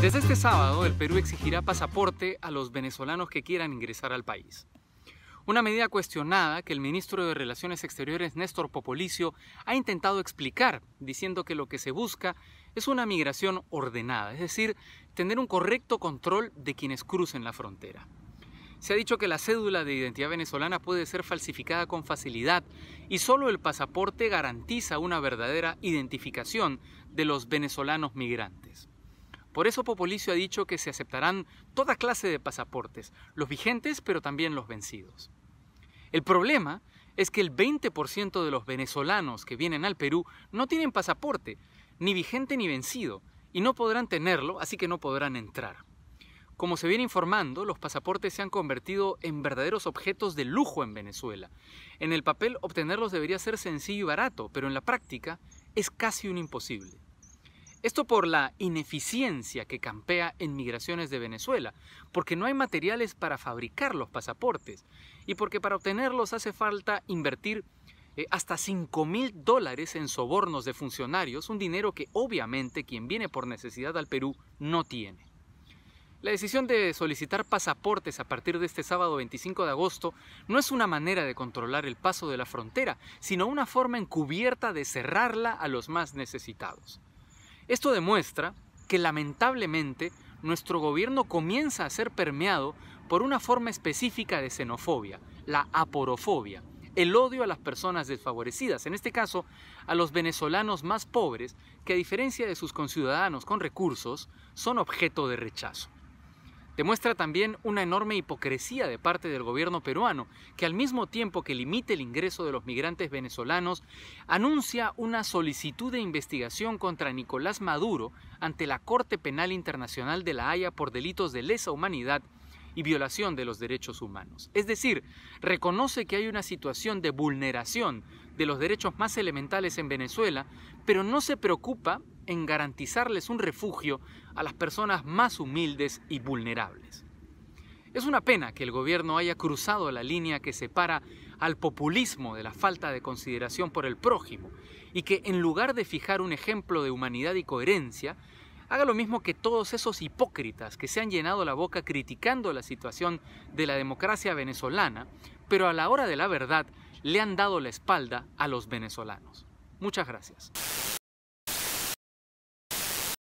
Desde este sábado, el Perú exigirá pasaporte a los venezolanos que quieran ingresar al país. Una medida cuestionada que el ministro de Relaciones Exteriores Néstor Popolicio ha intentado explicar, diciendo que lo que se busca es una migración ordenada, es decir, tener un correcto control de quienes crucen la frontera. Se ha dicho que la cédula de identidad venezolana puede ser falsificada con facilidad y solo el pasaporte garantiza una verdadera identificación de los venezolanos migrantes. Por eso Popolicio ha dicho que se aceptarán toda clase de pasaportes, los vigentes pero también los vencidos. El problema es que el 20% de los venezolanos que vienen al Perú no tienen pasaporte, ni vigente ni vencido, y no podrán tenerlo, así que no podrán entrar. Como se viene informando, los pasaportes se han convertido en verdaderos objetos de lujo en Venezuela. En el papel obtenerlos debería ser sencillo y barato, pero en la práctica es casi un imposible. Esto por la ineficiencia que campea en migraciones de Venezuela, porque no hay materiales para fabricar los pasaportes y porque para obtenerlos hace falta invertir eh, hasta 5 mil dólares en sobornos de funcionarios, un dinero que obviamente quien viene por necesidad al Perú no tiene. La decisión de solicitar pasaportes a partir de este sábado 25 de agosto no es una manera de controlar el paso de la frontera, sino una forma encubierta de cerrarla a los más necesitados. Esto demuestra que lamentablemente nuestro gobierno comienza a ser permeado por una forma específica de xenofobia, la aporofobia, el odio a las personas desfavorecidas, en este caso a los venezolanos más pobres, que a diferencia de sus conciudadanos con recursos, son objeto de rechazo. Demuestra también una enorme hipocresía de parte del gobierno peruano, que al mismo tiempo que limite el ingreso de los migrantes venezolanos, anuncia una solicitud de investigación contra Nicolás Maduro ante la Corte Penal Internacional de la Haya por delitos de lesa humanidad y violación de los derechos humanos. Es decir, reconoce que hay una situación de vulneración de los derechos más elementales en Venezuela, pero no se preocupa en garantizarles un refugio a las personas más humildes y vulnerables. Es una pena que el gobierno haya cruzado la línea que separa al populismo de la falta de consideración por el prójimo y que en lugar de fijar un ejemplo de humanidad y coherencia, haga lo mismo que todos esos hipócritas que se han llenado la boca criticando la situación de la democracia venezolana, pero a la hora de la verdad le han dado la espalda a los venezolanos. Muchas gracias.